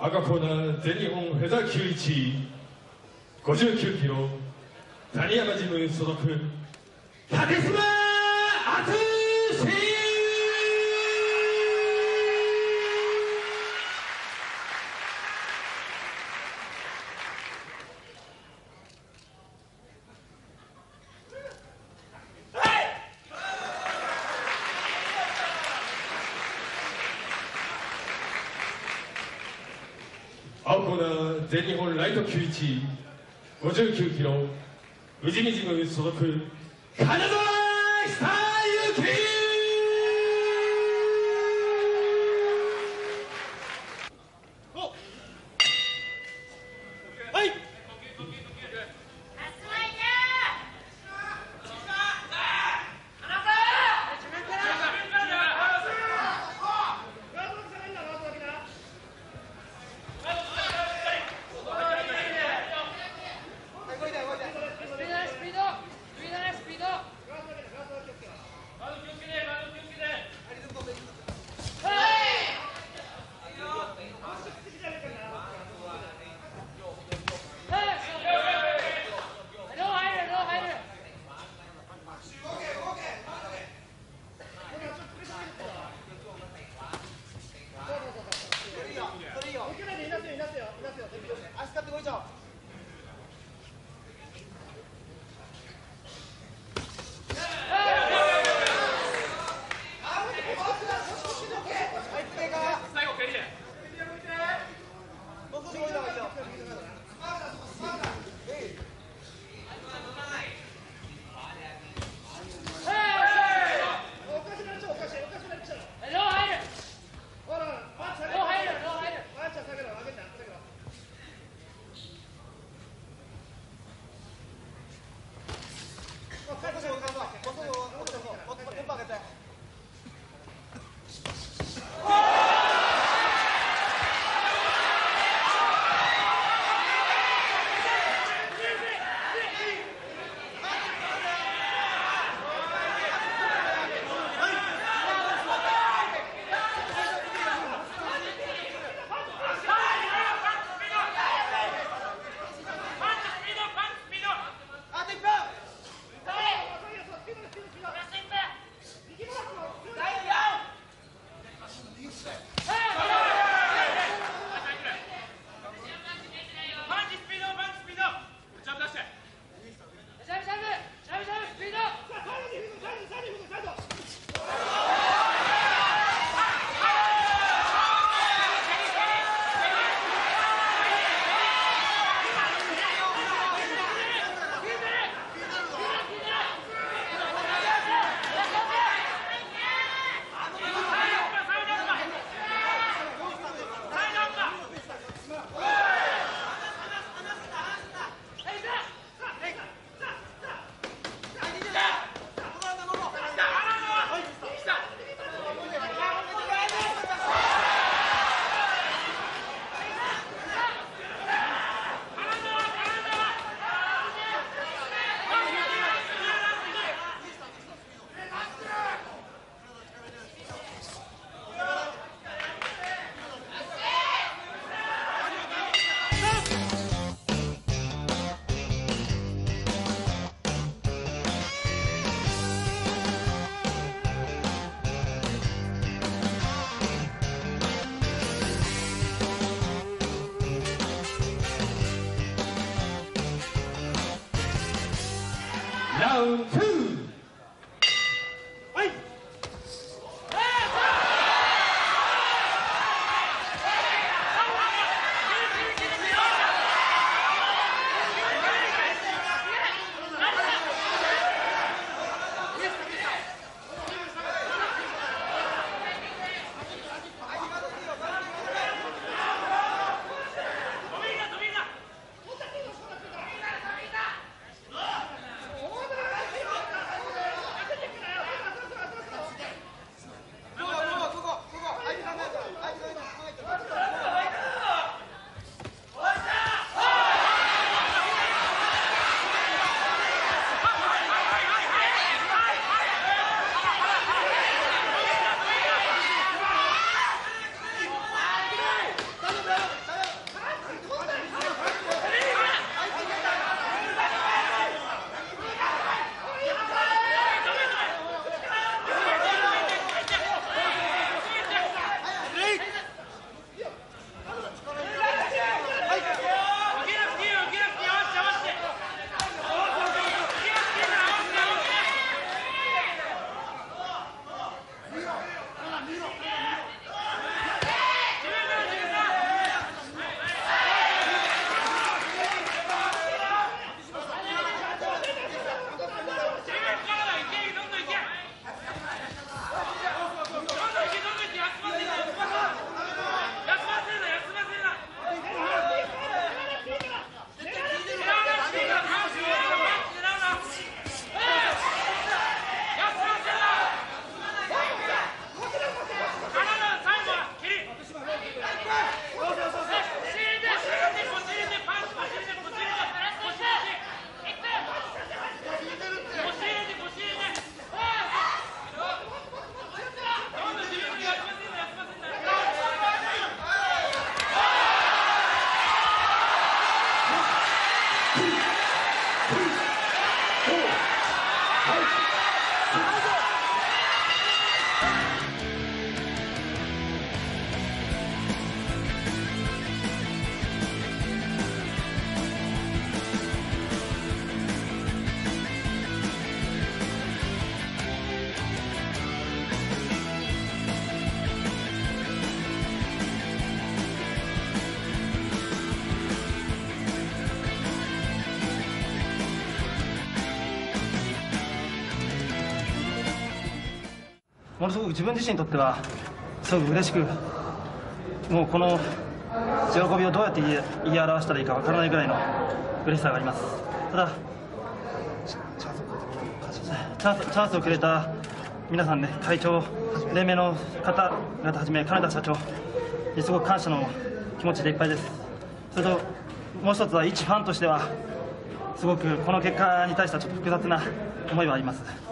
赤コーナー全日本フェザー級1位59キロ谷山ジム所属竹島淳コーナー全日本ライト級1位59キロ宇治美ジム所属金沢久幸。Gracias. ラウのすごく自分自身にとってはす。ごく嬉しくもうこの喜びをどうやって言い言い表したらいいかわからないぐらいの嬉しさがありますただチャンスチャンスをくれた皆さんね会長連盟の方々はじめ金田社長にすごく感謝の気持ちでいっぱいですそれともう一つは一ファンとしてはすごくこの結果に対してはちょっと複雑な思いはあります